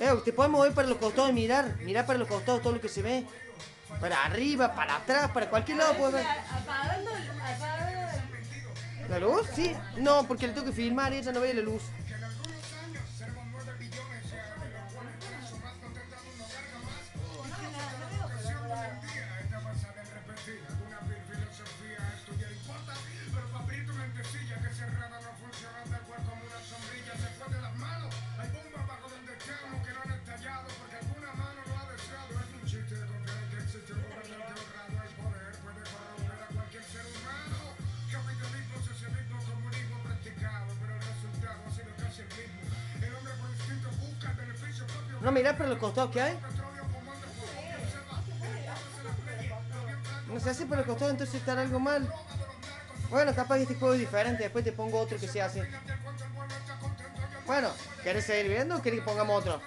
Eh, usted puede mover para los costados y mirar. Mirar para los costados todo lo que se ve. Para arriba, para atrás, para cualquier lado puede ver. Apagando, apagando. ¿La luz? Sí. No, porque le tengo que filmar y ella no ve la luz. No mirás para los costados que hay. No se hace para los costados, entonces está algo mal. Bueno, capaz que este juego es diferente, después te pongo otro que sea así. Bueno, ¿querés seguir viendo o querés que pongamos otro?